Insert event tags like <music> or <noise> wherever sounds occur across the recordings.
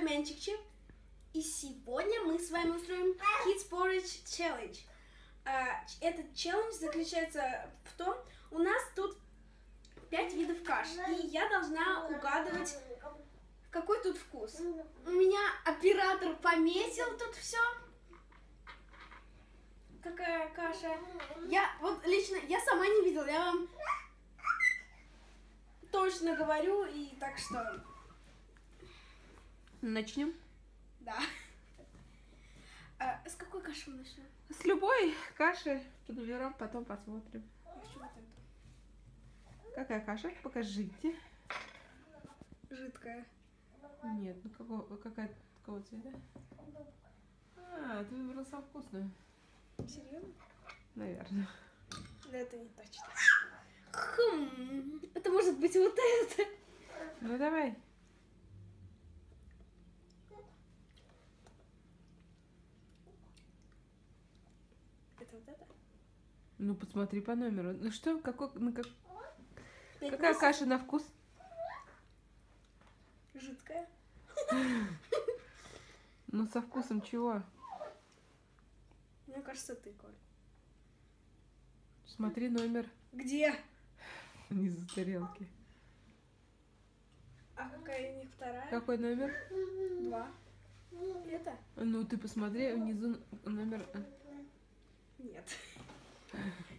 племянчик и сегодня мы с вами устроим Kids Porridge Challenge. А, Этот челлендж заключается в том, у нас тут пять видов каш, и я должна угадывать, какой тут вкус. У меня оператор пометил тут все. Какая каша? Я вот лично, я сама не видела, я вам точно говорю, и так что, Начнем. да. А, с какой каши мы начнем? С любой каши по номерам потом посмотрим. Я хочу вот эту. Какая каша? Покажите. Жидкая. Нет, ну какого, какая, какого цвета? А, ты выбрал самую вкусную. Серьезно? Наверное. Да это не точно. Хм, это может быть вот это. Ну давай. Это вот это? Ну посмотри по номеру. Ну что, какой, ну, как, Пять какая месяцев. каша на вкус? Жидкая. Ну со вкусом чего? Мне кажется, тыква. Смотри номер Где? внизу тарелки. А какая у них вторая? Какой номер? Два. Это? Ну ты посмотри внизу номер. Нет.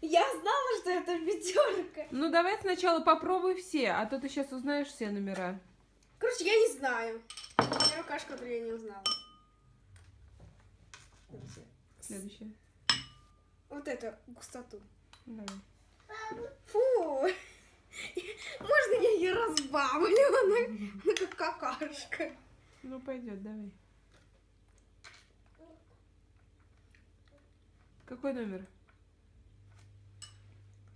Я знала, что это пятерка. Ну давай сначала попробуй все, а то ты сейчас узнаешь все номера. Короче, я не знаю. Первая каша, которую я не узнала. Следующее. Вот эту густоту. Давай. Фу! Можно я ее разбавлю? Она, она как какашка. Ну пойдет, давай. Какой номер?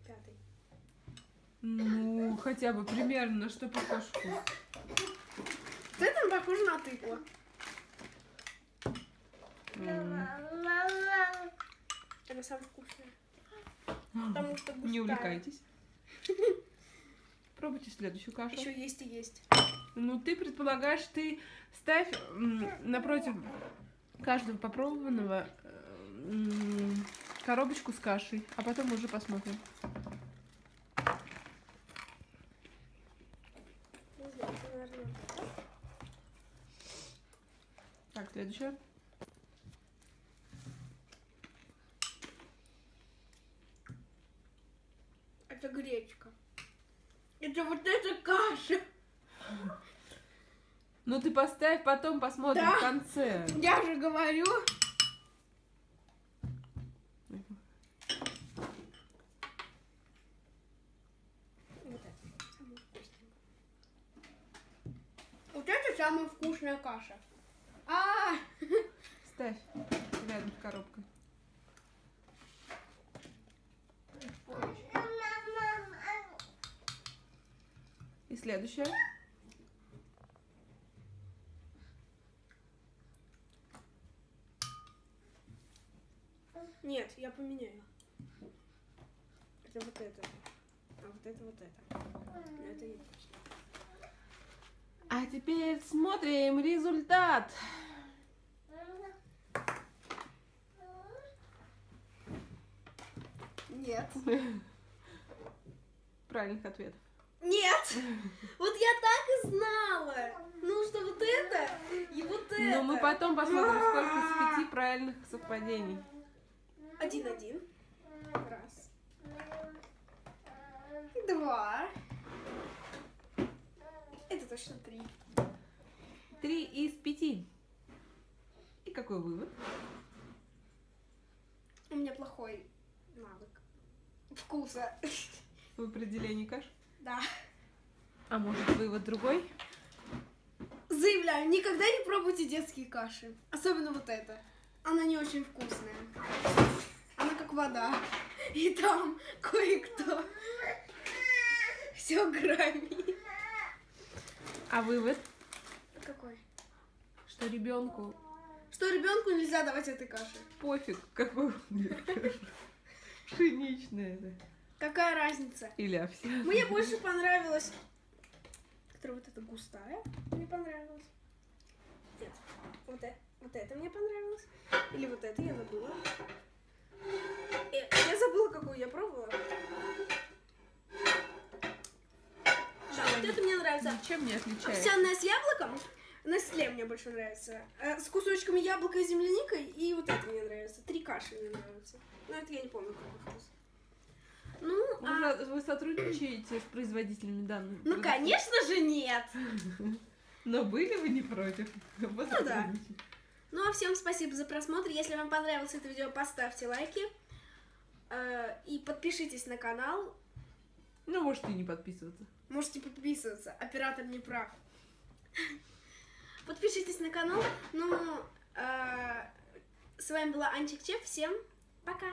Пятый. Ну, хотя бы примерно, на что похож вкус. Вот это похоже на тыкву. Это самое вкусное. Потому что густая. Не увлекайтесь. Пробуйте следующую кашу. Еще есть и есть. Ну, ты предполагаешь, ты ставь напротив каждого попробованного э, коробочку с кашей, а потом уже посмотрим. Так, следующее. Это гречка. Это вот эта каша. Ну, ты поставь, потом посмотрим Да. в конце. Я же говорю. Вот это самое вкусное. Вот это самая вкусная каша. А, Ставь рядом с коробкой. И следующее. нет, я поменяю. Это вот это. А вот это вот это. Но это не точно. А теперь смотрим результат. Нет. <laughs> Правильных ответов. Нет! Вот я так и знала. Ну что вот это и вот это. Но мы потом посмотрим, сколько из пяти <laughs> правильных совпадений. Один-один. Раз. Два. Точно три. Три из пяти. И какой вывод? У меня плохой навык вкуса. В определении каш? Да. А может вывод другой? Заявляю, никогда не пробуйте детские каши. Особенно вот эта. Она не очень вкусная. Она как вода. И там кое-кто все громит. А вывод? Какой? Что ребенку Что ребенку нельзя давать этой каши. пофиг, какой. Пшеничная это. Какая разница? Или овсяная. Мне больше понравилась, которая вот эта густая, мне понравилась. Вот это мне понравилось. Или вот это, я забыла. Э, Я забыла, какую нравится. Ничем не отличается. Овсяная с яблоком. Нестле мне больше нравится. Э, С кусочками яблока и земляникой. И вот это мне нравится. Три каши мне нравятся. Ну, это я не помню, какой вкус. Ну, Вы, а- вы сотрудничаете с производителями данных? ну, продуктов? конечно же, нет. <laughs> Но были вы не против? Ну да. Ну, а всем спасибо за просмотр. Если вам понравилось это видео, поставьте лайки. Э, И подпишитесь на канал. Ну, можете и не подписываться. Можете подписываться. Оператор не прав. Подпишитесь на канал. Ну, э, с вами была Анчик Чеп. Всем пока.